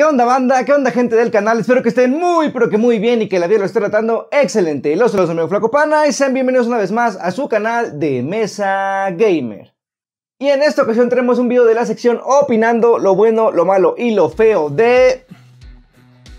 ¿Qué onda banda? ¿Qué onda gente del canal? Espero que estén muy pero que muy bien y que la vida lo esté tratando excelente. Los saludos amigo Flaco Pana y sean bienvenidos una vez más a su canal de Mesa Gamer. Y en esta ocasión tenemos un video de la sección opinando lo bueno, lo malo y lo feo de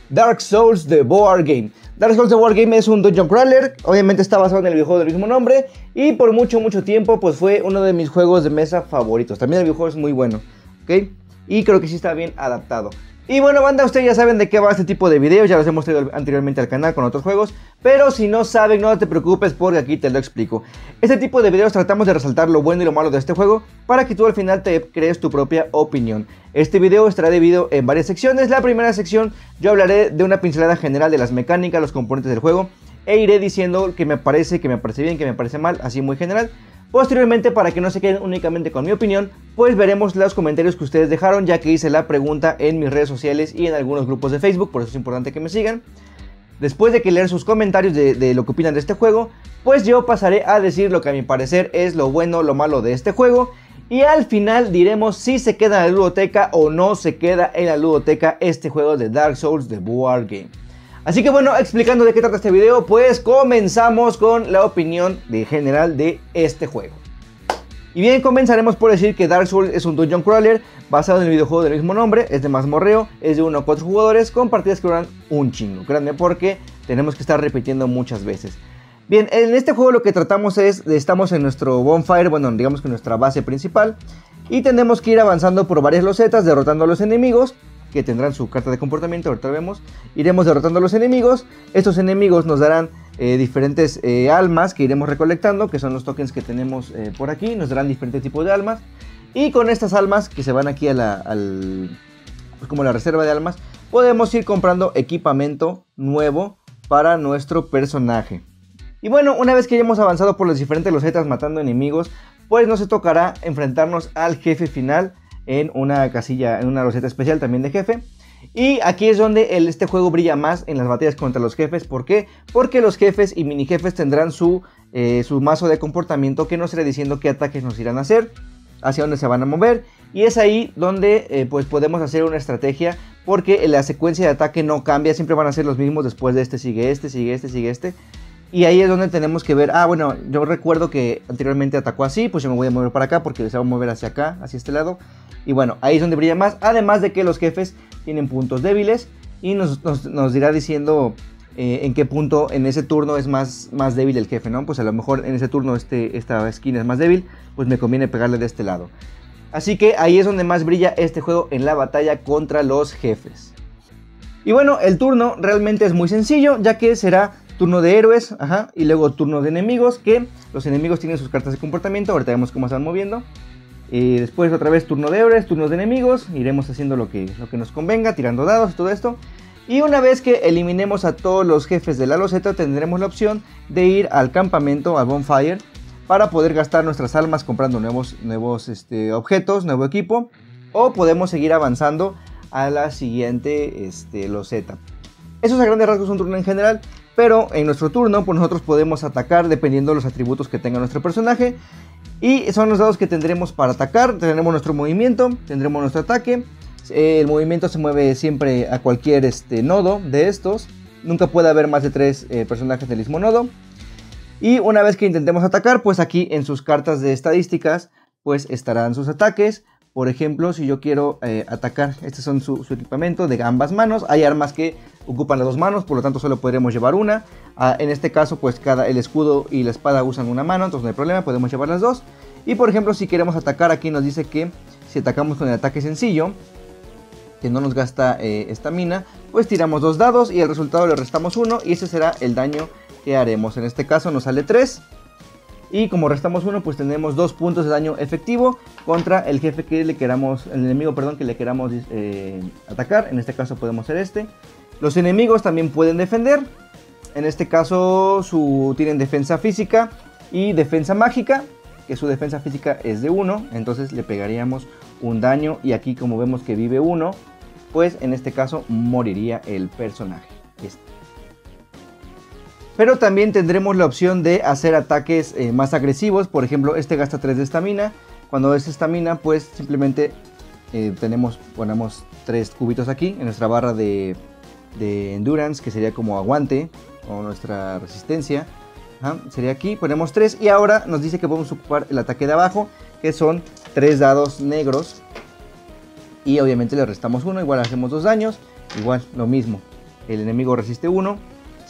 Dark Souls The Board Game. Dark Souls The Board Game es un dungeon crawler, obviamente está basado en el videojuego del mismo nombre y por mucho mucho tiempo pues fue uno de mis juegos de mesa favoritos. También el videojuego es muy bueno, ¿ok? Y creo que sí está bien adaptado. Y bueno, banda, ustedes ya saben de qué va este tipo de videos, ya los hemos traído anteriormente al canal con otros juegos, pero si no saben, no te preocupes porque aquí te lo explico. Este tipo de videos tratamos de resaltar lo bueno y lo malo de este juego para que tú al final te crees tu propia opinión. Este video estará dividido en varias secciones. La primera sección yo hablaré de una pincelada general de las mecánicas, los componentes del juego e iré diciendo que me parece, que me parece bien, que me parece mal, así muy general. Posteriormente, para que no se queden únicamente con mi opinión, pues veremos los comentarios que ustedes dejaron, ya que hice la pregunta en mis redes sociales y en algunos grupos de Facebook, por eso es importante que me sigan. Después de que leer sus comentarios de, lo que opinan de este juego, pues yo pasaré a decir lo que a mi parecer es lo bueno, lo malo de este juego. Y al final diremos si se queda en la ludoteca o no se queda en la ludoteca este juego de Dark Souls de Board Game. Así que bueno, explicando de qué trata este video, pues comenzamos con la opinión de general de este juego. Y bien, comenzaremos por decir que Dark Souls es un dungeon crawler basado en el videojuego del mismo nombre, es de mazmorreo, es de 1 a 4 jugadores con partidas que duran un chingo, grande porque tenemos que estar repitiendo muchas veces. Bien, en este juego lo que tratamos es, estamos en nuestro bonfire, bueno, digamos que nuestra base principal, y tenemos que ir avanzando por varias losetas, derrotando a los enemigos, que tendrán su carta de comportamiento, ahorita vemos. Iremos derrotando a los enemigos. Estos enemigos nos darán eh, diferentes eh, almas que iremos recolectando, que son los tokens que tenemos eh, por aquí. Nos darán diferentes tipos de almas. Y con estas almas que se van aquí a la, pues como la reserva de almas, podemos ir comprando equipamiento nuevo para nuestro personaje. Y bueno, una vez que hayamos avanzado por las diferentes losetas matando enemigos, pues nos tocará enfrentarnos al jefe final en una casilla, en una roseta especial también de jefe. Y aquí es donde este juego brilla más en las batallas contra los jefes. ¿Por qué? Porque los jefes y mini jefes tendrán su, eh, su mazo de comportamiento que nos irá diciendo qué ataques nos irán a hacer, hacia dónde se van a mover. Y es ahí donde eh, pues podemos hacer una estrategia porque la secuencia de ataque no cambia, siempre van a ser los mismos. Después de este sigue este, sigue este, sigue este. Y ahí es donde tenemos que ver, ah, bueno, yo recuerdo que anteriormente atacó así, pues yo me voy a mover para acá porque se va a mover hacia acá, hacia este lado. Y bueno, ahí es donde brilla más. Además de que los jefes tienen puntos débiles y nos, dirá diciendo eh, en qué punto en ese turno es más, más débil el jefe, ¿no? Pues a lo mejor en ese turno este, esta esquina es más débil, pues me conviene pegarle de este lado. Así que ahí es donde más brilla este juego en la batalla contra los jefes. Y bueno, el turno realmente es muy sencillo, ya que será turno de héroes, ajá, y luego turno de enemigos, que los enemigos tienen sus cartas de comportamiento, ahorita vemos cómo están moviendo. Después otra vez turno de héroes, turnos de enemigos, iremos haciendo lo que, lo que nos convenga, tirando dados y todo esto. Y una vez que eliminemos a todos los jefes de la loseta, tendremos la opción de ir al campamento, al bonfire, para poder gastar nuestras almas comprando nuevos, nuevos este, objetos, nuevo equipo. O podemos seguir avanzando a la siguiente este, loseta. Eso es a grandes rasgos un turno en general. Pero en nuestro turno, pues nosotros podemos atacar dependiendo de los atributos que tenga nuestro personaje. Y son los dados que tendremos para atacar. Tendremos nuestro movimiento, tendremos nuestro ataque. El movimiento se mueve siempre a cualquier este, nodo de estos. Nunca puede haber más de tres eh, personajes del mismo nodo. Y una vez que intentemos atacar, pues aquí en sus cartas de estadísticas, pues estarán sus ataques. Por ejemplo, si yo quiero eh, atacar, este son su, equipamiento de ambas manos. Hay armas que ocupan las dos manos, por lo tanto solo podremos llevar una. Ah, en este caso, pues cada, el escudo y la espada usan una mano, entonces no hay problema, podemos llevar las dos. Y por ejemplo, si queremos atacar, aquí nos dice que si atacamos con el ataque sencillo, que no nos gasta eh, estamina, pues tiramos dos dados y el resultado le restamos uno y ese será el daño que haremos. En este caso nos sale 3 y como restamos uno, pues tenemos dos puntos de daño efectivo contra el jefe que le queramos, el enemigo, perdón, que le queramos eh, atacar. En este caso podemos ser este. Los enemigos también pueden defender. En este caso su, tienen defensa física y defensa mágica, que su defensa física es de 1, entonces le pegaríamos un daño y aquí como vemos que vive 1, pues en este caso moriría el personaje. Este. Pero también tendremos la opción de hacer ataques eh, más agresivos. Por ejemplo, este gasta 3 de estamina. Cuando es estamina, pues simplemente eh, tenemos, ponemos tres cubitos aquí en nuestra barra de, de endurance, que sería como aguante o nuestra resistencia. sería aquí, ponemos tres y ahora nos dice que podemos ocupar el ataque de abajo, que son tres dados negros. Y obviamente le restamos uno, igual hacemos dos daños, igual lo mismo. El enemigo resiste uno.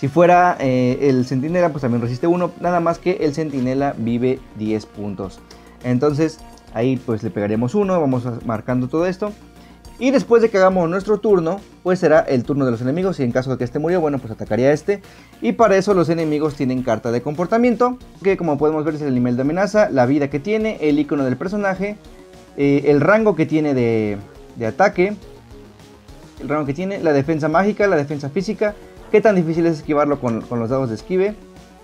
Si fuera eh, el centinela, pues también resiste uno, nada más que el centinela vive 10 puntos. Entonces ahí pues le pegaremos uno, vamos marcando todo esto. Y después de que hagamos nuestro turno, pues será el turno de los enemigos. Y en caso de que este murió, bueno, pues atacaría a este. Y para eso los enemigos tienen carta de comportamiento. Que como podemos ver es el nivel de amenaza, la vida que tiene, el icono del personaje, eh, el rango que tiene de, ataque, el rango que tiene, la defensa mágica, la defensa física, qué tan difícil es esquivarlo con, los dados de esquive.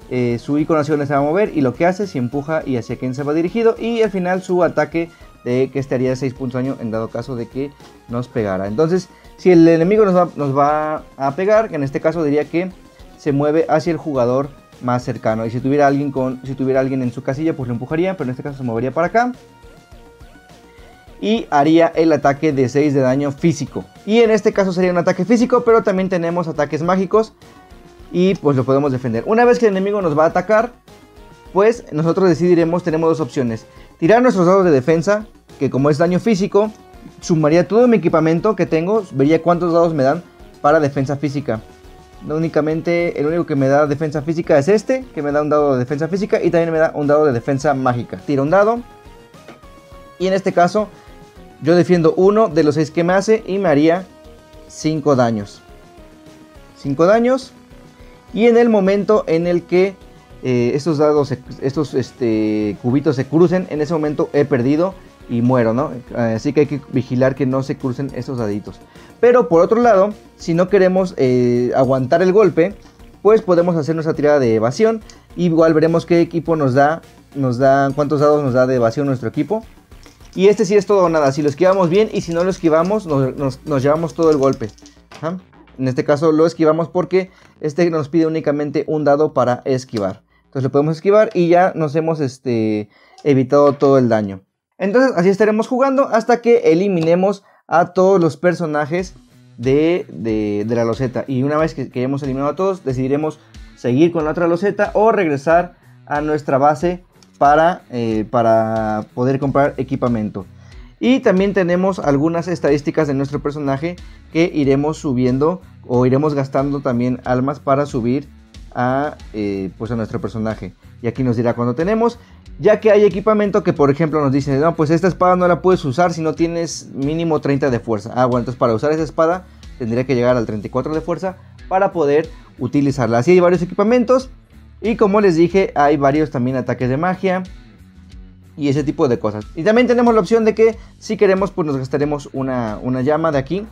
Eh, su icono se va a mover y lo que hace, si empuja y hacia quién se va dirigido. Y al final su ataque de que este haría 6 puntos de daño en dado caso de que nos pegara. Entonces, si el enemigo nos va, nos va a pegar, que en este caso diría que se mueve hacia el jugador más cercano. Y si tuviera alguien con, si tuviera alguien en su casilla, pues lo empujaría, pero en este caso se movería para acá. Y haría el ataque de 6 de daño físico. Y en este caso sería un ataque físico, pero también tenemos ataques mágicos. Y pues lo podemos defender. Una vez que el enemigo nos va a atacar, pues nosotros decidiremos, tenemos dos opciones. Tirar nuestros dados de defensa, que como es daño físico, sumaría todo mi equipamiento que tengo, vería cuántos dados me dan para defensa física. No únicamente, el único que me da defensa física es este, que me da un dado de defensa física y también me da un dado de defensa mágica. Tiro un dado. Y en este caso, yo defiendo uno de los seis que me hace y me haría 5 daños. 5 daños. Y en el momento en el que eh, estos dados, estos este, cubitos se crucen, en ese momento he perdido y muero, ¿no? Así que hay que vigilar que no se crucen estos daditos. Pero por otro lado, si no queremos eh, aguantar el golpe, pues podemos hacer nuestra tirada de evasión. Igual veremos qué equipo nos da, nos da, cuántos dados nos da de evasión nuestro equipo. Y este sí es todo o nada, si lo esquivamos bien y si no lo esquivamos, nos, llevamos todo el golpe. En este caso lo esquivamos porque este nos pide únicamente un dado para esquivar. Entonces lo podemos esquivar y ya nos hemos este, evitado todo el daño. Entonces así estaremos jugando hasta que eliminemos a todos los personajes de, la loseta. Y una vez que, hayamos eliminado a todos, decidiremos seguir con la otra loseta o regresar a nuestra base para, eh, para poder comprar equipamiento. Y también tenemos algunas estadísticas de nuestro personaje que iremos subiendo o iremos gastando también almas para subir a, eh, pues a nuestro personaje. Y aquí nos dirá cuando tenemos ya que hay equipamiento que por ejemplo nos dice, no, pues esta espada no la puedes usar si no tienes mínimo 30 de fuerza. Ah, bueno, entonces para usar esa espada tendría que llegar al 34 de fuerza para poder utilizarla. Así hay varios equipamientos y como les dije, hay varios también ataques de magia y ese tipo de cosas. Y también tenemos la opción de que si queremos, pues nos gastaremos una, una llama de aquí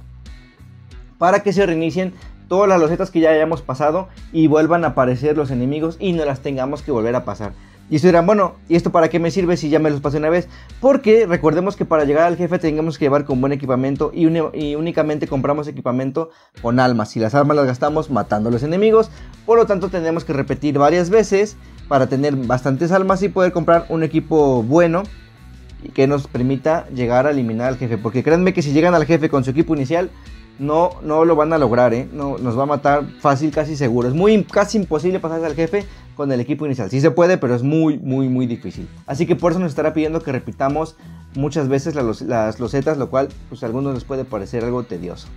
para que se reinicien todas las losetas que ya hayamos pasado y vuelvan a aparecer los enemigos y no las tengamos que volver a pasar. Y eso dirán, bueno, ¿y esto para qué me sirve si ya me los pasé una vez? Porque recordemos que para llegar al jefe tengamos que llevar con buen equipamiento y, únicamente compramos equipamiento con almas. Y las almas las gastamos matando a los enemigos. Por lo tanto tenemos que repetir varias veces para tener bastantes almas y poder comprar un equipo bueno que nos permita llegar a eliminar al jefe. Porque créanme que si llegan al jefe con su equipo inicial, no, no lo van a lograr, ¿eh? No, nos va a matar fácil, casi seguro. Es muy casi imposible pasarse al jefe con el equipo inicial. Sí se puede, pero es muy, muy, muy difícil. Así que por eso nos estará pidiendo que repitamos muchas veces las, losetas, lo cual pues a algunos les puede parecer algo tedioso.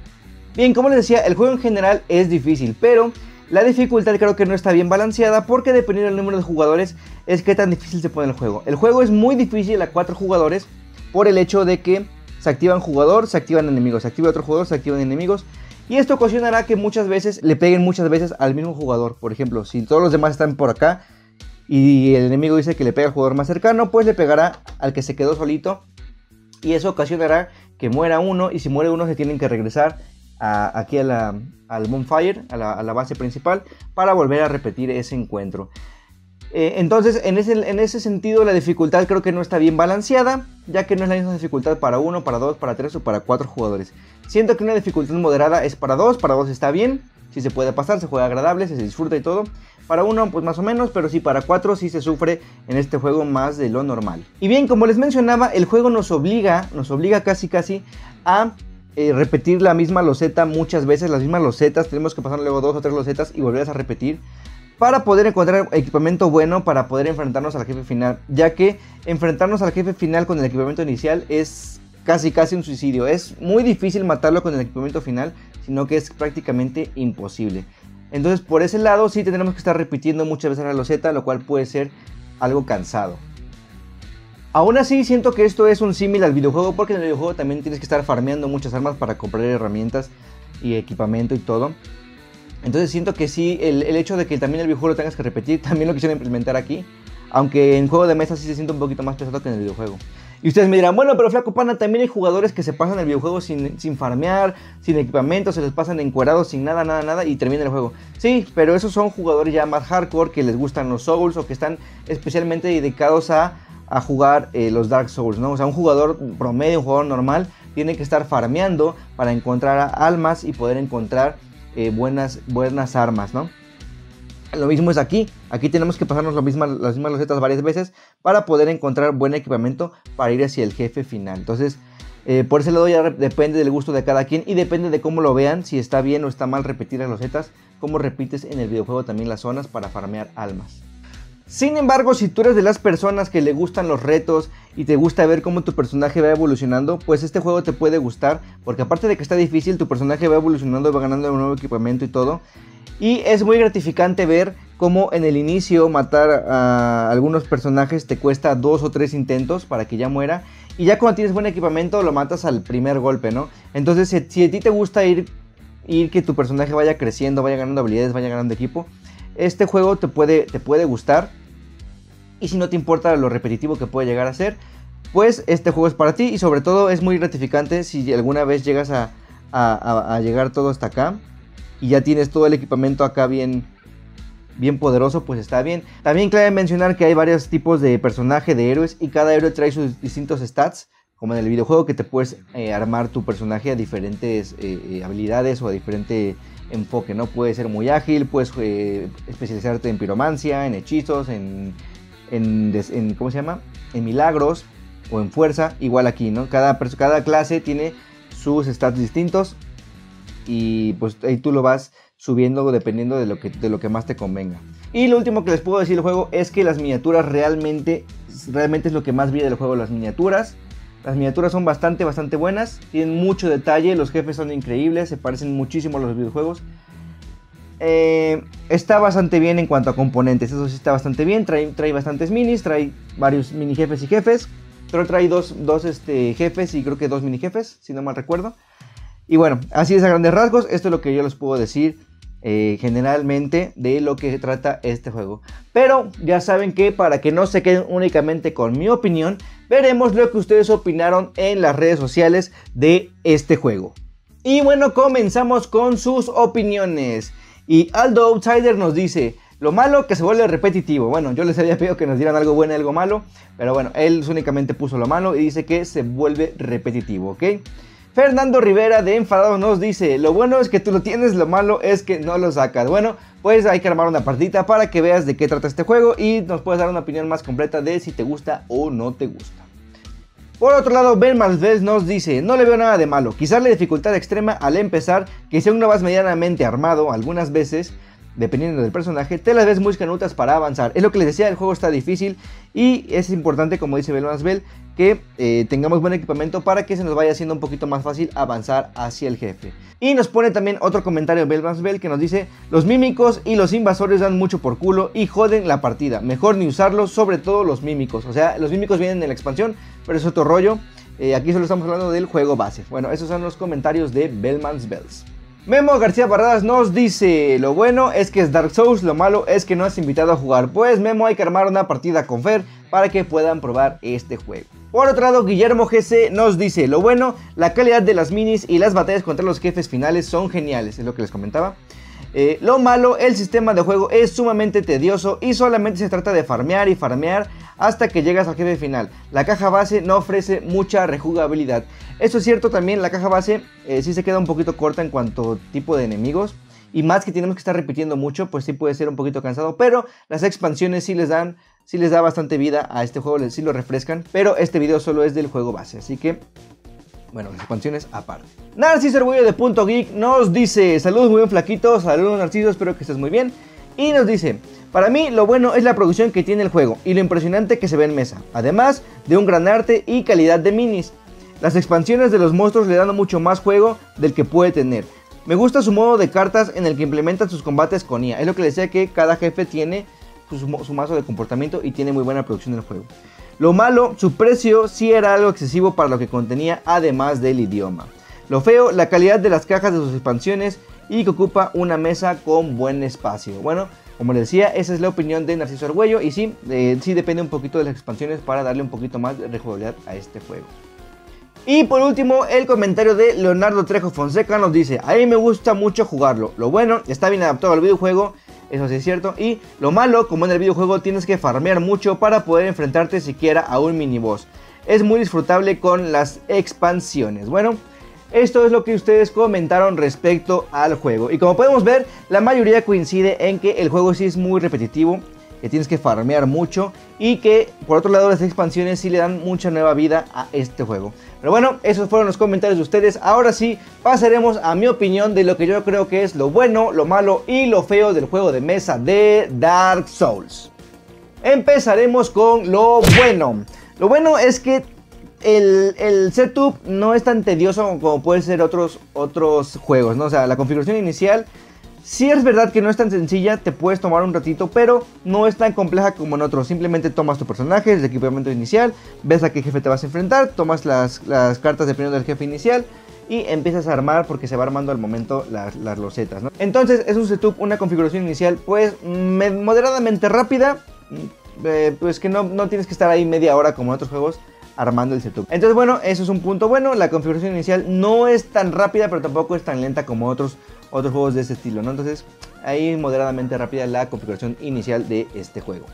Bien, como les decía, el juego en general es difícil, pero la dificultad creo que no está bien balanceada porque dependiendo del número de jugadores es que tan difícil se pone el juego. El juego es muy difícil a 4 jugadores por el hecho de que se activan jugador, se activan enemigos, se activa otro jugador, se activan enemigos y esto ocasionará que muchas veces le peguen muchas veces al mismo jugador. Por ejemplo, si todos los demás están por acá y el enemigo dice que le pega al jugador más cercano, pues le pegará al que se quedó solito. Y eso ocasionará que muera uno y si muere uno se tienen que regresar aquí a la, al bonfire, a a la base principal, para volver a repetir ese encuentro. Eh, entonces, en ese, en ese sentido, la dificultad creo que no está bien balanceada, ya que no es la misma dificultad para uno, para dos, para tres o para cuatro jugadores. Siento que una dificultad moderada es para dos, para dos está bien. sí se puede pasar, se juega agradable, se disfruta y todo. Para uno, pues más o menos, pero sí para cuatro sí se sufre en este juego más de lo normal. Y bien, como les mencionaba, el juego nos obliga, nos obliga casi casi a eh, repetir la misma loseta muchas veces, las mismas losetas, tenemos que pasar luego dos o tres losetas y volverlas a repetir para poder encontrar equipamiento bueno para poder enfrentarnos al jefe final, ya que enfrentarnos al jefe final con el equipamiento inicial es casi casi un suicidio, es muy difícil matarlo con el equipamiento final, sino que es prácticamente imposible. Entonces, por ese lado, sí tendremos que estar repitiendo muchas veces la loseta, lo cual puede ser algo cansado. Aún así, siento que esto es un símil al videojuego, porque en el videojuego también tienes que estar farmeando muchas armas para comprar herramientas y equipamiento y todo. Entonces, siento que sí, el, hecho de que también el videojuego lo tengas que repetir, también lo quisieron implementar aquí. Aunque en juego de mesa sí se siente un poquito más pesado que en el videojuego. Y ustedes me dirán, bueno, pero Flaco Pana, también hay jugadores que se pasan el videojuego sin, sin farmear, sin equipamiento, se les pasan encuerados, sin nada, nada, nada, y termina el juego. Sí, pero esos son jugadores ya más hardcore, que les gustan los Souls o que están especialmente dedicados a, a jugar eh, los Dark Souls, ¿no? O sea, un jugador promedio, un jugador normal, tiene que estar farmeando para encontrar almas y poder encontrar eh, buenas, buenas armas, ¿no? Lo mismo es aquí. Aquí tenemos que pasarnos lo misma, las mismas losetas varias veces para poder encontrar buen equipamiento para ir hacia el jefe final. Entonces, eh, por ese lado ya depende del gusto de cada quien y depende de cómo lo vean, si está bien o está mal repetir las losetas, cómo repites en el videojuego también las zonas para farmear almas. Sin embargo, si tú eres de las personas que le gustan los retos y te gusta ver cómo tu personaje va evolucionando, pues este juego te puede gustar, porque aparte de que está difícil, tu personaje va evolucionando, va ganando un nuevo equipamiento y todo. Y es muy gratificante ver cómo en el inicio matar a algunos personajes te cuesta dos o tres intentos para que ya muera. Y ya cuando tienes buen equipamiento lo matas al primer golpe, ¿no? Entonces si, a ti te gusta ir, ir que tu personaje vaya creciendo, vaya ganando habilidades, vaya ganando equipo, este juego te puede, te puede gustar. Y si no te importa lo repetitivo que puede llegar a ser, pues este juego es para ti. Y sobre todo es muy gratificante si alguna vez llegas a, a llegar todo hasta acá y ya tienes todo el equipamiento acá bien, bien poderoso, pues está bien. También clave mencionar que hay varios tipos de personaje, de héroes, y cada héroe trae sus distintos stats, como en el videojuego que te puedes eh, armar tu personaje a diferentes eh, eh, habilidades o a diferente enfoque, ¿no? Puede ser muy ágil, puedes especializarte en piromancia, en hechizos, en, en, ¿cómo se llama? En milagros o en fuerza, igual aquí, ¿no? Cada, cada clase tiene sus stats distintos y pues ahí tú lo vas subiendo dependiendo de lo que, de lo que más te convenga. Y lo último que les puedo decir del juego es que las miniaturas realmente, realmente es lo que más vi del juego, las miniaturas. Las miniaturas son bastante, bastante buenas, tienen mucho detalle, los jefes son increíbles, se parecen muchísimo a los videojuegos. Eh, está bastante bien en cuanto a componentes, eso sí está bastante bien, trae, trae bastantes minis, trae varios mini jefes y jefes, pero trae dos, dos este, jefes y creo que dos mini jefes, si no mal recuerdo. Y bueno, así es a grandes rasgos, esto es lo que yo les puedo decir eh, generalmente de lo que trata este juego. Pero ya saben que para que no se queden únicamente con mi opinión, veremos lo que ustedes opinaron en las redes sociales de este juego. Y bueno, comenzamos con sus opiniones. Y Aldo Outsider nos dice, lo malo que se vuelve repetitivo. Bueno, yo les había pedido que nos dieran algo bueno y algo malo, pero bueno, él únicamente puso lo malo y dice que se vuelve repetitivo, ¿ok? Fernando Rivera de Enfadado nos dice, lo bueno es que tú lo tienes, lo malo es que no lo sacas. Bueno, pues hay que armar una partita para que veas de qué trata este juego y nos puedes dar una opinión más completa de si te gusta o no te gusta. Por otro lado, Ben Malvez nos dice, no le veo nada de malo, quizás la dificultad extrema al empezar, que si aún no vas medianamente armado algunas veces, dependiendo del personaje, te las ves muy canutas para avanzar. Es lo que les decía, el juego está difícil y es importante, como dice Bel que eh, tengamos buen equipamiento para que se nos vaya haciendo un poquito más fácil avanzar hacia el jefe. Y nos pone también otro comentario Bel que nos dice, los mímicos y los invasores dan mucho por culo y joden la partida. Mejor ni usarlos, sobre todo los mímicos. O sea, los mímicos vienen en la expansión, pero es otro rollo. Eh, aquí solo estamos hablando del juego base. Bueno, esos son los comentarios de Bellman's Bells. Memo García Barradas nos dice, lo bueno es que es Dark Souls, lo malo es que no has invitado a jugar. Pues Memo hay que armar una partida con Fer para que puedan probar este juego. Por otro lado, Guillermo GC nos dice, lo bueno, la calidad de las minis y las batallas contra los jefes finales son geniales, es lo que les comentaba. Eh, lo malo, el sistema de juego es sumamente tedioso y solamente se trata de farmear y farmear hasta que llegas al jefe final. La caja base no ofrece mucha rejugabilidad. Eso es cierto también, la caja base eh, sí se queda un poquito corta en cuanto tipo de enemigos y más que tenemos que estar repitiendo mucho, pues sí puede ser un poquito cansado, pero las expansiones sí les dan, sí les da bastante vida a este juego, sí lo refrescan, pero este video solo es del juego base, así que bueno, las expansiones aparte. Narciso Orgullo de Punto Geek nos dice, saludos muy bien flaquitos, saludos Narciso, espero que estés muy bien. Y nos dice, para mí lo bueno es la producción que tiene el juego y lo impresionante que se ve en mesa, además de un gran arte y calidad de minis. Las expansiones de los monstruos le dan mucho más juego del que puede tener. Me gusta su modo de cartas en el que implementan sus combates con IA. Es lo que le decía que cada jefe tiene su, su mazo de comportamiento y tiene muy buena producción del juego. Lo malo, su precio sí era algo excesivo para lo que contenía además del idioma. Lo feo, la calidad de las cajas de sus expansiones y que ocupa una mesa con buen espacio. Bueno, como les decía, esa es la opinión de Narciso Argüello y sí, eh, sí depende un poquito de las expansiones para darle un poquito más de rejugabilidad a este juego. Y por último, el comentario de Leonardo Trejo Fonseca nos dice, a mí me gusta mucho jugarlo, lo bueno, está bien adaptado al videojuego eso sí es cierto. Y lo malo, como en el videojuego tienes que farmear mucho para poder enfrentarte siquiera a un mini boss. Es muy disfrutable con las expansiones. Bueno, esto es lo que ustedes comentaron respecto al juego. Y como podemos ver, la mayoría coincide en que el juego sí es muy repetitivo que tienes que farmear mucho y que por otro lado las expansiones sí le dan mucha nueva vida a este juego. Pero bueno, esos fueron los comentarios de ustedes. Ahora sí, pasaremos a mi opinión de lo que yo creo que es lo bueno, lo malo y lo feo del juego de mesa de Dark Souls. Empezaremos con lo bueno. Lo bueno es que el, el, setup no es tan tedioso como puede ser otros, otros juegos, ¿no? O sea, la configuración inicial si es verdad que no es tan sencilla, te puedes tomar un ratito, pero no es tan compleja como en otros. Simplemente tomas tu personaje, el equipamiento inicial, ves a qué jefe te vas a enfrentar, tomas las, cartas dependiendo del jefe inicial y empiezas a armar porque se va armando al momento las, las losetas. Entonces es un setup, una configuración inicial pues moderadamente rápida, mm, eh, pues que no, no tienes que estar ahí media hora como en otros juegos armando el setup. Entonces, bueno, eso es un punto bueno. La configuración inicial no es tan rápida, pero tampoco es tan lenta como otros otros juegos de ese estilo, ¿no? Entonces, ahí moderadamente rápida la configuración inicial de este juego.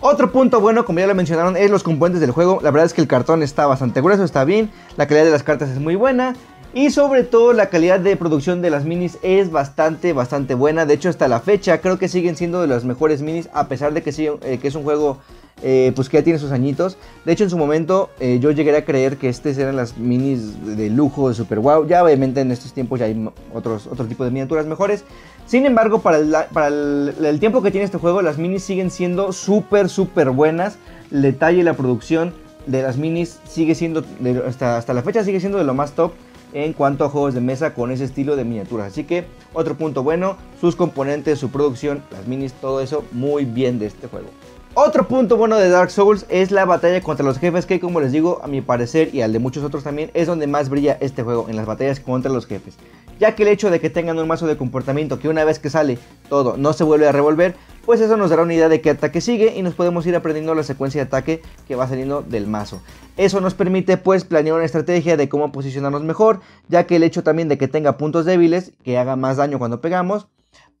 Otro punto bueno, como ya lo mencionaron, es los componentes del juego. La verdad es que el cartón está bastante grueso, está bien. La calidad de las cartas es muy buena. Y sobre todo la calidad de producción de las minis es bastante, bastante buena. De hecho, hasta la fecha creo que siguen siendo de las mejores minis. A pesar de que, eh, que es un juego eh, pues que ya tiene sus añitos. De hecho, en su momento eh, yo llegué a creer que estas eran las minis de lujo, de super wow. Ya obviamente en estos tiempos ya hay otros, otro tipo de miniaturas mejores. Sin embargo, para, el, tiempo que tiene este juego, las minis siguen siendo súper, súper buenas. El detalle y la producción de las minis sigue siendo, hasta, hasta la fecha sigue siendo de lo más top en cuanto a juegos de mesa con ese estilo de miniaturas. Así que otro punto bueno, sus componentes, su producción, las minis, todo eso muy bien de este juego. Otro punto bueno de Dark Souls es la batalla contra los jefes que como les digo a mi parecer y al de muchos otros también es donde más brilla este juego en las batallas contra los jefes. Ya que el hecho de que tengan un mazo de comportamiento que una vez que sale todo no se vuelve a revolver, pues eso nos dará una idea de qué ataque sigue y nos podemos ir aprendiendo la secuencia de ataque que va saliendo del mazo. Eso nos permite pues planear una estrategia de cómo posicionarnos mejor, ya que el hecho también de que tenga puntos débiles, que haga más daño cuando pegamos,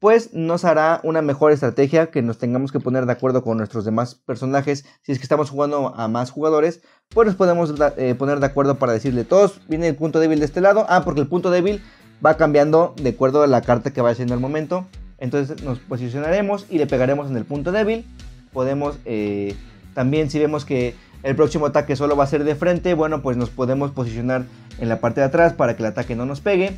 pues nos hará una mejor estrategia que nos tengamos que poner de acuerdo con nuestros demás personajes. Si es que estamos jugando a más jugadores, pues nos podemos eh, poner de acuerdo para decirle todos, viene el punto débil de este lado. Ah, porque el punto débil va cambiando de acuerdo a la carta que vaya haciendo el momento. Entonces nos posicionaremos y le pegaremos en el punto débil. Podemos eh, también si vemos que el próximo ataque solo va a ser de frente, bueno pues nos podemos posicionar en la parte de atrás para que el ataque no nos pegue.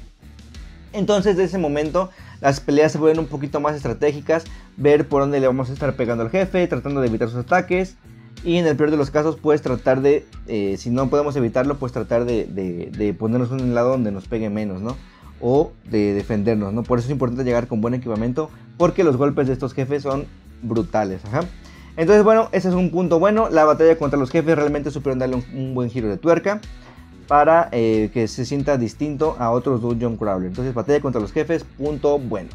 Entonces de ese momento las peleas se vuelven un poquito más estratégicas, ver por dónde le vamos a estar pegando al jefe, tratando de evitar sus ataques. Y en el peor de los casos, pues tratar de, eh, si no podemos evitarlo, pues tratar de, ponernos en un lado donde nos pegue menos, ¿no? O de defendernos, ¿no? Por eso es importante llegar con buen equipamiento, porque los golpes de estos jefes son brutales, ajá. Entonces, bueno, ese es un punto bueno. La batalla contra los jefes realmente supieron darle un buen giro de tuerca para eh, que se sienta distinto a otros Dungeon Crawler. Entonces, batalla contra los jefes, punto bueno.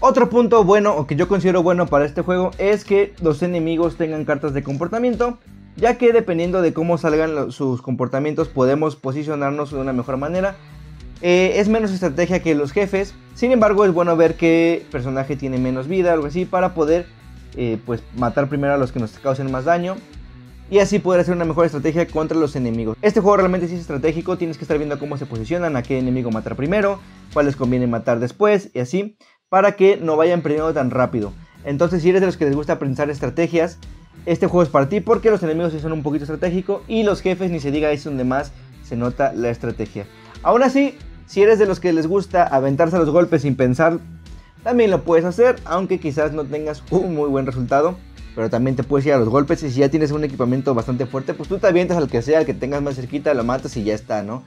Otro punto bueno, o que yo considero bueno para este juego, es que los enemigos tengan cartas de comportamiento, ya que dependiendo de cómo salgan sus comportamientos, podemos posicionarnos de una mejor manera. Eh, es menos estrategia que los jefes, sin embargo, es bueno ver qué personaje tiene menos vida, algo así, para poder eh, pues, matar primero a los que nos causen más daño y así poder hacer una mejor estrategia contra los enemigos. Este juego realmente sí es estratégico, tienes que estar viendo cómo se posicionan, a qué enemigo matar primero, cuáles conviene matar después y así. para que no vayan perdiendo tan rápido. Entonces si eres de los que les gusta pensar estrategias, este juego es para ti porque los enemigos sí son un poquito estratégicos y los jefes ni se diga es donde más se nota la estrategia. Aún así, si eres de los que les gusta aventarse a los golpes sin pensar, también lo puedes hacer, aunque quizás no tengas un muy buen resultado. Pero también te puedes ir a los golpes y si ya tienes un equipamiento bastante fuerte, pues tú te avientas al que sea, al que tengas más cerquita, lo matas y ya está, ¿no?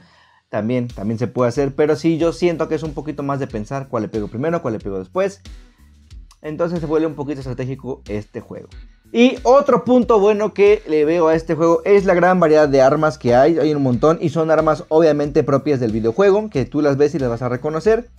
También, también se puede hacer, pero sí yo siento que es un poquito más de pensar cuál le pego primero, cuál le pego después. Entonces se vuelve un poquito estratégico este juego. Y otro punto bueno que le veo a este juego es la gran variedad de armas que hay. Hay un montón y son armas obviamente propias del videojuego, que tú las ves y las vas a reconocer.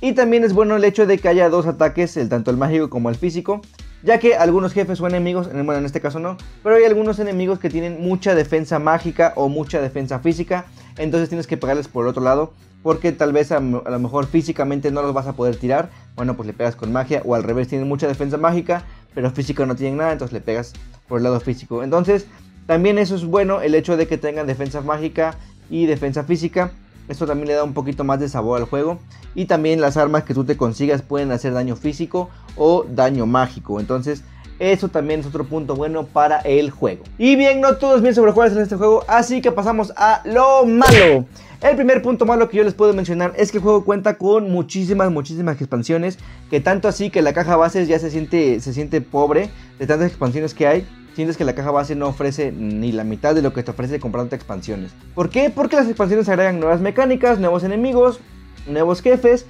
Y también es bueno el hecho de que haya dos ataques, el, tanto el mágico como el físico, ya que algunos jefes son enemigos, bueno en este caso no, pero hay algunos enemigos que tienen mucha defensa mágica o mucha defensa física, entonces tienes que pegarles por el otro lado, porque tal vez a, lo mejor físicamente no los vas a poder tirar, bueno pues le pegas con magia, o al revés tienen mucha defensa mágica, pero físico no tienen nada, entonces le pegas por el lado físico. Entonces también eso es bueno, el hecho de que tengan defensa mágica y defensa física, esto también le da un poquito más de sabor al juego. Y también las armas que tú te consigas pueden hacer daño físico o daño mágico. Entonces eso también es otro punto bueno para el juego. Y bien, no todo es bien sobre juegos en este juego, así que pasamos a lo malo. El primer punto malo que yo les puedo mencionar es que el juego cuenta con muchísimas, muchísimas expansiones, que tanto así que la caja base ya se siente, se siente pobre de tantas expansiones que hay sientes que la caja base no ofrece ni la mitad de lo que te ofrece comprando expansiones. ¿Por qué? Porque las expansiones agregan nuevas mecánicas, nuevos enemigos, nuevos jefes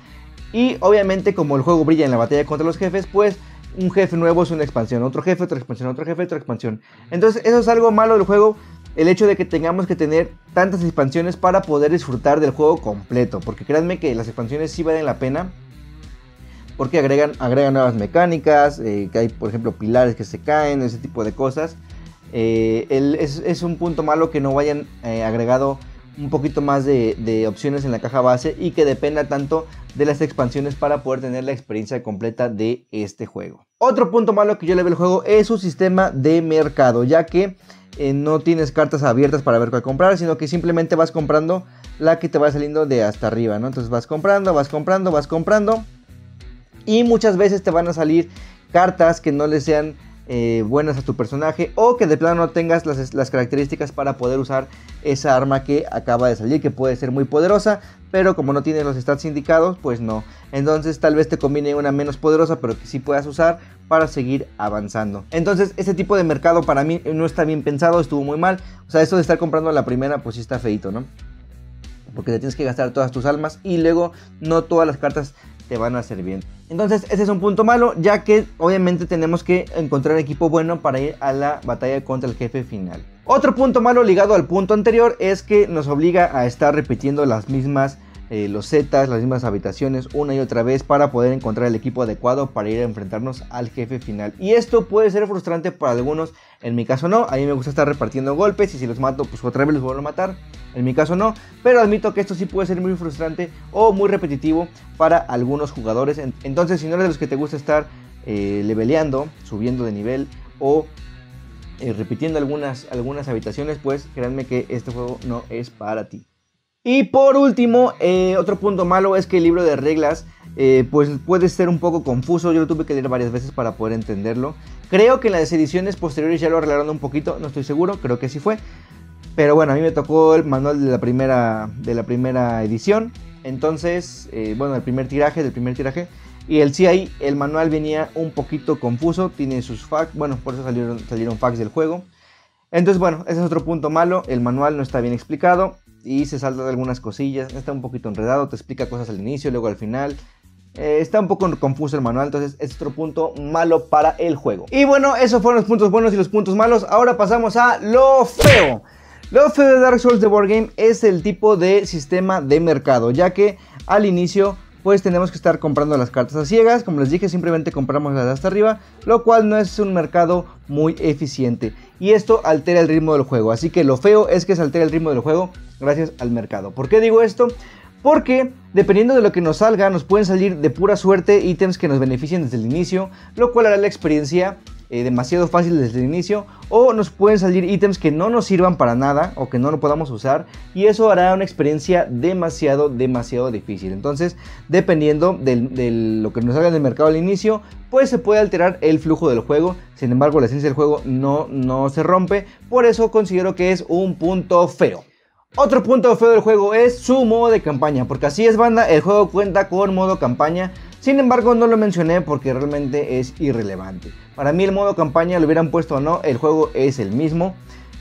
y obviamente como el juego brilla en la batalla contra los jefes, pues un jefe nuevo es una expansión, otro jefe, otra expansión, otro jefe, otra expansión. Entonces eso es algo malo del juego, el hecho de que tengamos que tener tantas expansiones para poder disfrutar del juego completo. Porque créanme que las expansiones sí valen la pena porque agregan, agregan nuevas mecánicas, eh, que hay por ejemplo pilares que se caen, ese tipo de cosas. Eh, es, un punto malo que no vayan eh, agregado un poquito más de, opciones en la caja base y que dependa tanto de las expansiones para poder tener la experiencia completa de este juego. Otro punto malo que yo le veo al juego es su sistema de mercado, ya que no tienes cartas abiertas para ver cuál comprar, sino que simplemente vas comprando la que te va saliendo de hasta arriba, ¿no? Entonces vas comprando, vas comprando, vas comprando y muchas veces te van a salir cartas que no le sean eh, buenas a tu personaje o que de plano no tengas las, características para poder usar esa arma que acaba de salir, que puede ser muy poderosa, pero como no tiene los stats indicados, pues no. Entonces tal vez te combine una menos poderosa, pero que sí puedas usar para seguir avanzando. Entonces ese tipo de mercado para mí no está bien pensado, estuvo muy mal. O sea, esto de estar comprando la primera, pues sí está feito, ¿no? Porque te tienes que gastar todas tus almas y luego no todas las cartas te van a servir bien. Entonces ese es un punto malo, ya que obviamente tenemos que encontrar equipo bueno para ir a la batalla contra el jefe final. Otro punto malo ligado al punto anterior es que nos obliga a estar repitiendo las mismas eh, los zetas, las mismas habitaciones una y otra vez para poder encontrar el equipo adecuado para ir a enfrentarnos al jefe final. Y esto puede ser frustrante para algunos, en mi caso no, a mí me gusta estar repartiendo golpes y si los mato pues otra vez los vuelvo a matar, en mi caso no, pero admito que esto sí puede ser muy frustrante o muy repetitivo para algunos jugadores. Entonces si no eres de los que te gusta estar eh, leveleando, subiendo de nivel o eh, repitiendo algunas, algunas habitaciones, pues créanme que este juego no es para ti. Y por último, eh, otro punto malo es que el libro de reglas eh, pues puede ser un poco confuso. Yo lo tuve que leer varias veces para poder entenderlo. Creo que en las ediciones posteriores ya lo arreglaron un poquito, no estoy seguro, creo que sí fue. Pero bueno, a mí me tocó el manual de la primera, de la primera edición. Entonces, eh, bueno, el primer tiraje, del primer tiraje. Y el ahí, el manual venía un poquito confuso, tiene sus facts, bueno, por eso salieron, salieron facts del juego. Entonces, bueno, ese es otro punto malo, el manual no está bien explicado y se salta de algunas cosillas, está un poquito enredado, te explica cosas al inicio, luego al final. Eh, está un poco confuso el manual, entonces es otro punto malo para el juego. Y bueno, esos fueron los puntos buenos y los puntos malos. Ahora pasamos a lo feo. Lo feo de Dark Souls The Board Game es el tipo de sistema de mercado, ya que al inicio pues tenemos que estar comprando las cartas a ciegas. Como les dije, simplemente compramos las de hasta arriba, lo cual no es un mercado muy eficiente. Y esto altera el ritmo del juego. Así que lo feo es que se altera el ritmo del juego gracias al mercado. ¿Por qué digo esto? Porque dependiendo de lo que nos salga, nos pueden salir de pura suerte ítems que nos beneficien desde el inicio, lo cual hará la experiencia eh, demasiado fácil desde el inicio o nos pueden salir ítems que no nos sirvan para nada o que no lo podamos usar y eso hará una experiencia demasiado demasiado difícil. Entonces dependiendo de lo que nos salga en el mercado al inicio pues se puede alterar el flujo del juego. Sin embargo la esencia del juego no, no se rompe. Por eso considero que es un punto feo. Otro punto feo del juego es su modo de campaña, porque así es banda, el juego cuenta con modo campaña, sin embargo no lo mencioné porque realmente es irrelevante. Para mí el modo campaña lo hubieran puesto o no, el juego es el mismo.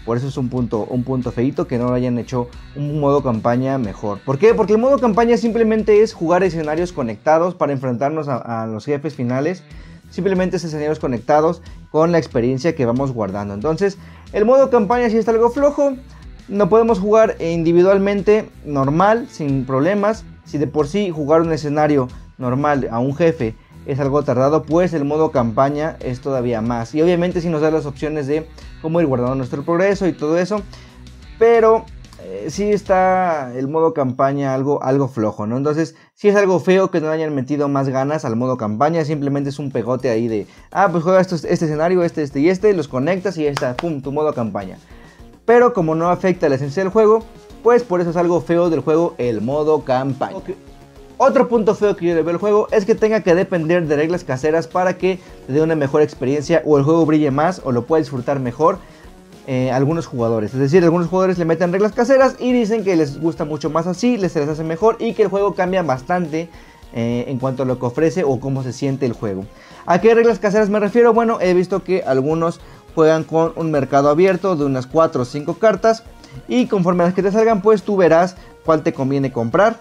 Por eso es un punto, un punto feito que no lo hayan hecho un modo campaña mejor. ¿Por qué? Porque el modo campaña simplemente es jugar escenarios conectados para enfrentarnos a, a los jefes finales. Simplemente es escenarios conectados con la experiencia que vamos guardando. Entonces, el modo campaña si está algo flojo. No podemos jugar individualmente normal, sin problemas. Si de por sí jugar un escenario normal a un jefe es algo tardado, pues el modo campaña es todavía más. Y obviamente si nos da las opciones de cómo ir guardando nuestro progreso y todo eso. Pero eh, sí está el modo campaña algo, algo flojo, ¿no? Entonces, si es algo feo que no hayan metido más ganas al modo campaña, simplemente es un pegote ahí de, ah, pues juega este escenario, este, este y este, los conectas y ya está, pum, tu modo campaña. Pero como no afecta la esencia del juego, pues por eso es algo feo del juego el modo campaña. Otro punto feo que yo le veo al juego es que tenga que depender de reglas caseras para que te dé una mejor experiencia o el juego brille más o lo pueda disfrutar mejor eh, algunos jugadores. Es decir, algunos jugadores le meten reglas caseras y dicen que les gusta mucho más así, les, les hace mejor y que el juego cambia bastante eh, en cuanto a lo que ofrece o cómo se siente el juego. ¿A qué reglas caseras me refiero? Bueno, he visto que algunos juegan con un mercado abierto de unas 4 o 5 cartas y conforme a las que te salgan pues tú verás cuál te conviene comprar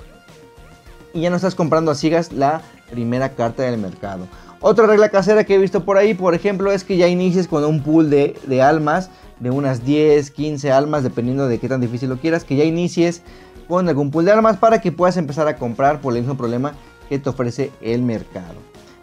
y ya no estás comprando a la primera carta del mercado. Otra regla casera que he visto por ahí, por ejemplo, es que ya inicies con un pool de, de, almas, de unas 10, 15 almas, dependiendo de qué tan difícil lo quieras, que ya inicies con algún pool de almas para que puedas empezar a comprar por el mismo problema que te ofrece el mercado.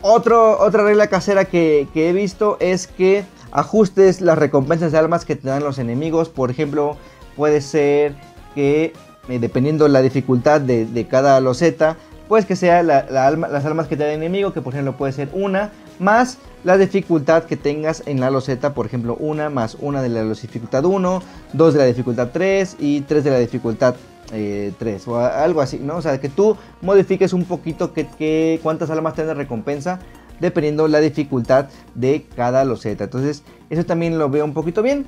otra regla casera que, he visto es que ajustes las recompensas de almas que te dan los enemigos. Por ejemplo, puede ser que eh, dependiendo la dificultad de, cada loseta, pues que sea las almas que te da el enemigo, que por ejemplo puede ser una, más la dificultad que tengas en la loseta, por ejemplo una más una de la dificultad 1, 2 de la dificultad 3 y 3 de la dificultad 3 eh, o algo así, ¿no? O sea, que tú modifiques un poquito que, cuántas almas te de recompensa dependiendo la dificultad de cada loseta. Entonces, eso también lo veo un poquito bien.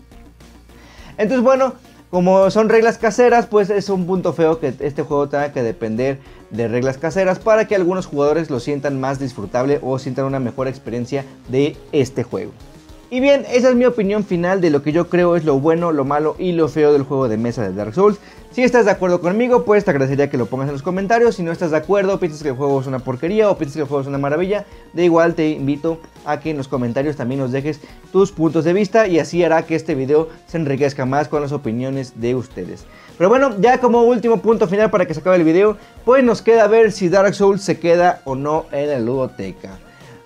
Entonces, bueno, como son reglas caseras, pues es un punto feo que este juego tenga que depender de reglas caseras para que algunos jugadores lo sientan más disfrutable o sientan una mejor experiencia de este juego. Y bien, esa es mi opinión final de lo que yo creo es lo bueno, lo malo y lo feo del juego de mesa de Dark Souls. Si estás de acuerdo conmigo, pues te agradecería que lo pongas en los comentarios. Si no estás de acuerdo, piensas que el juego es una porquería o piensas que el juego es una maravilla, de igual te invito a que en los comentarios también nos dejes tus puntos de vista y así hará que este video se enriquezca más con las opiniones de ustedes. Pero bueno, ya como último punto final para que se acabe el video, pues nos queda ver si Dark Souls se queda o no en la ludoteca.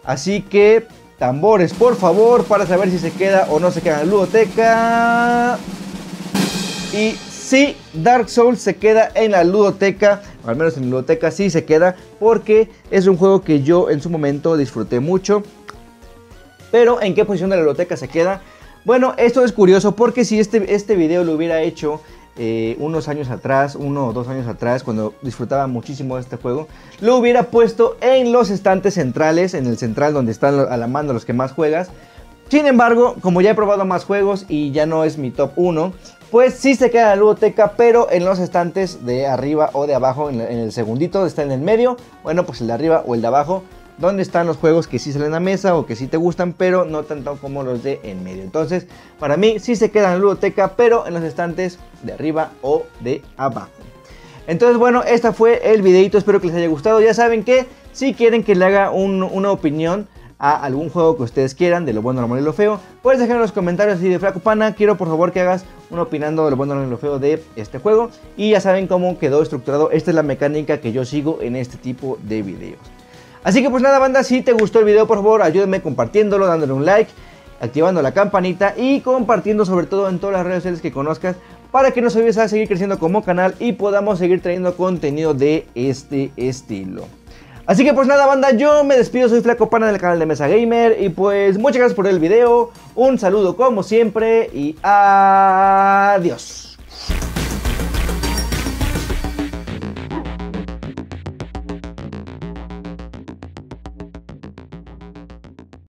Así que Tambores, por favor, para saber si se queda o no se queda en la ludoteca. Y si Dark Souls se queda en la ludoteca, o al menos en la ludoteca sí se queda, porque es un juego que yo en su momento disfruté mucho. Pero ¿en qué posición de la ludoteca se queda? Bueno, esto es curioso porque si este, este video lo hubiera hecho eh, unos años atrás, uno o dos años atrás, cuando disfrutaba muchísimo de este juego, lo hubiera puesto en los estantes centrales, en el central donde están a la mano los que más juegas. Sin embargo, como ya he probado más juegos y ya no es mi top 1, pues sí se queda en la ludoteca, pero en los estantes de arriba o de abajo, en, el segundito, está en el medio, bueno, pues el de arriba o el de abajo, donde están los juegos que sí salen a mesa o que sí te gustan, pero no tanto como los de en medio. Entonces, para mí sí se quedan en la ludoteca, pero en los estantes de arriba o de abajo. Entonces, bueno, este fue el videito, espero que les haya gustado. Ya saben que si quieren que le haga una opinión a algún juego que ustedes quieran, de lo bueno, lo malo y lo feo, puedes dejar en los comentarios así de Flaco Pana, quiero por favor que hagas una opinando de lo bueno, y lo feo de este juego. Y ya saben cómo quedó estructurado, esta es la mecánica que yo sigo en este tipo de videos. Así que pues nada banda, si te gustó el video por favor ayúdenme compartiéndolo, dándole un like, activando la campanita y compartiendo sobre todo en todas las redes sociales que conozcas para que nos ayudes a seguir creciendo como canal y podamos seguir trayendo contenido de este estilo. Así que pues nada banda, yo me despido, soy Flaco Pana del canal de Mesa Gamer y pues muchas gracias por el video, un saludo como siempre y adiós.